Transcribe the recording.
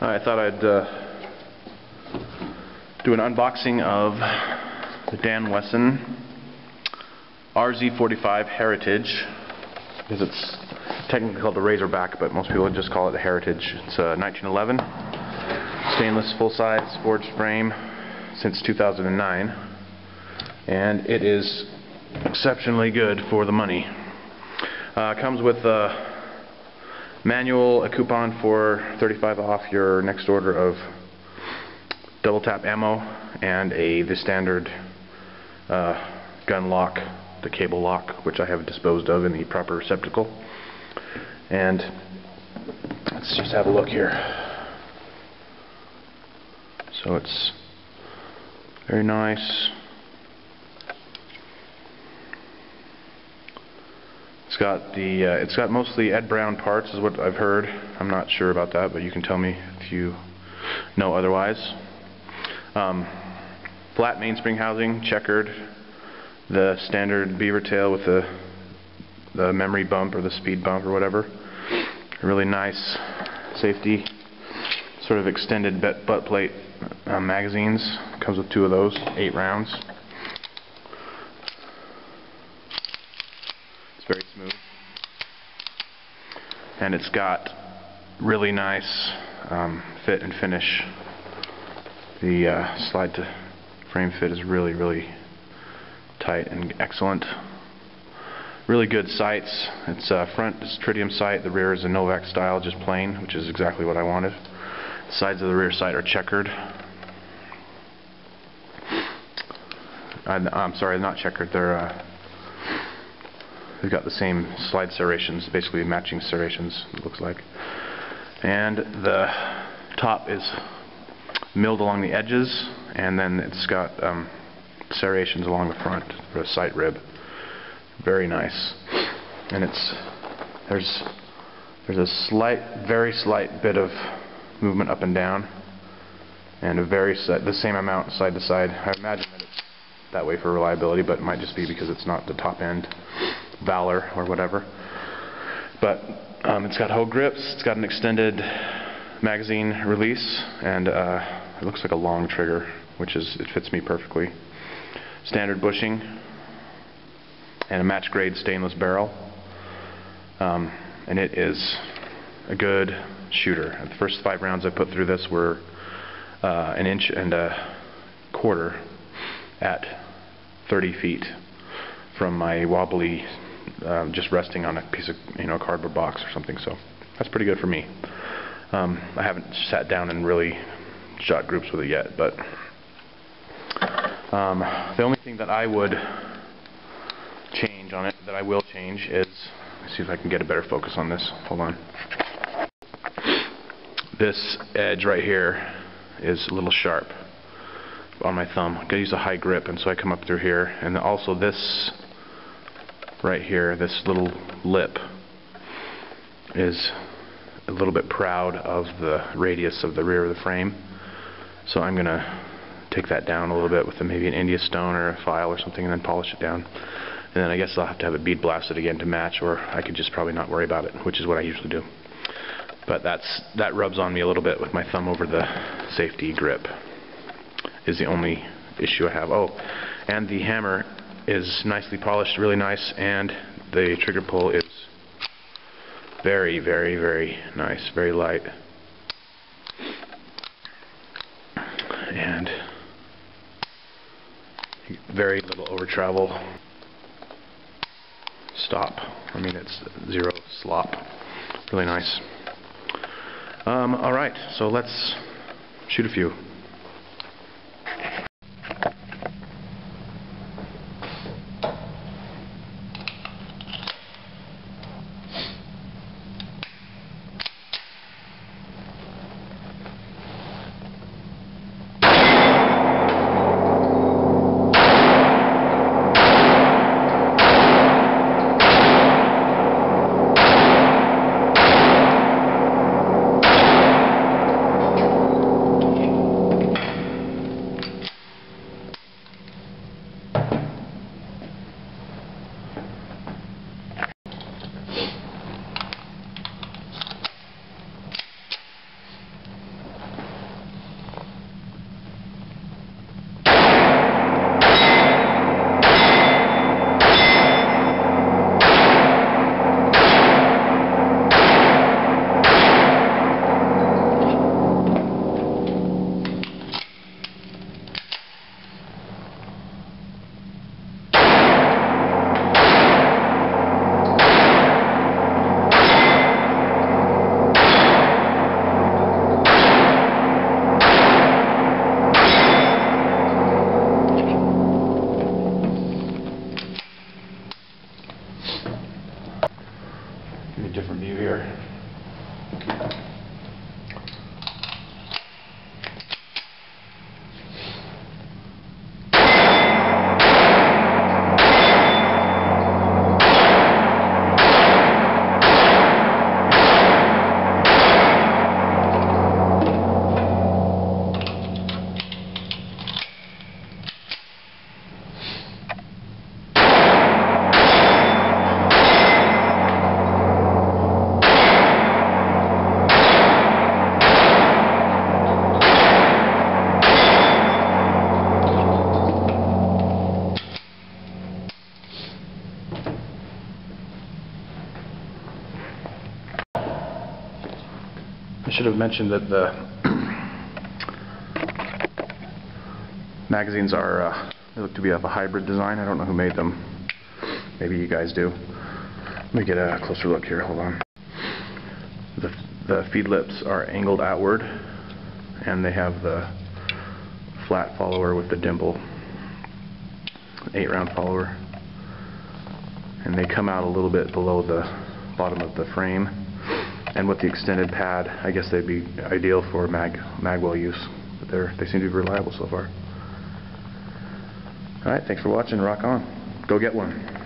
I thought I'd uh, do an unboxing of the Dan Wesson RZ45 Heritage because it's technically called the Razorback, but most people just call it the Heritage. It's a 1911 stainless full-size forged frame since 2009, and it is exceptionally good for the money. Uh, comes with a manual, a coupon for 35 off your next order of double tap ammo, and a the standard uh, gun lock, the cable lock, which I have disposed of in the proper receptacle. And let's just have a look here. So it's very nice. It's got the uh, it's got mostly Ed Brown parts is what I've heard. I'm not sure about that, but you can tell me if you know otherwise. Um, flat mainspring housing, checkered, the standard beaver tail with the the memory bump or the speed bump or whatever. Really nice safety, sort of extended butt plate uh, magazines. Comes with two of those, eight rounds. very smooth. And it's got really nice um, fit and finish. The uh, slide to frame fit is really, really tight and excellent. Really good sights. It's uh, front is tritium sight, the rear is a Novak style, just plain, which is exactly what I wanted. The sides of the rear sight are checkered. I'm sorry, not checkered. They're uh, They've got the same slide serrations, basically matching serrations, it looks like. And the top is milled along the edges, and then it's got um, serrations along the front for a sight rib. Very nice. And it's there's there's a slight, very slight bit of movement up and down, and a very the same amount side to side. I imagine that way for reliability, but it might just be because it's not the top end Valor or whatever. But um, it's got Hogue grips, it's got an extended magazine release, and uh, it looks like a long trigger, which is it fits me perfectly. Standard bushing, and a match grade stainless barrel. Um, and it is a good shooter. The first five rounds I put through this were uh, an inch and a quarter at 30 feet from my wobbly um, just resting on a piece of you know cardboard box or something. So that's pretty good for me. Um, I haven't sat down and really shot groups with it yet, but um, the only thing that I would change on it, that I will change, is see if I can get a better focus on this. Hold on. This edge right here is a little sharp on my thumb. I gotta use a high grip, and so I come up through here. And also this right here, this little lip is a little bit proud of the radius of the rear of the frame. So I'm going to take that down a little bit with a, maybe an India stone or a file or something and then polish it down. And then I guess I'll have to have it bead blasted again to match or I could just probably not worry about it, which is what I usually do. But that's that rubs on me a little bit with my thumb over the safety grip is the only issue I have. Oh, and the hammer is nicely polished, really nice, and the trigger pull is very, very, very nice, very light. And very little over travel. Stop. I mean, it's zero slop. Really nice. Um, Alright, so let's shoot a few. I should have mentioned that the magazines are, uh, they look to be of a hybrid design. I don't know who made them. Maybe you guys do. Let me get a closer look here. Hold on. The, the feed lips are angled outward, and they have the flat follower with the dimple, eight round follower. And they come out a little bit below the bottom of the frame. And with the extended pad, I guess they'd be ideal for mag, magwell use. But they're, they seem to be reliable so far. Alright, thanks for watching. Rock on. Go get one.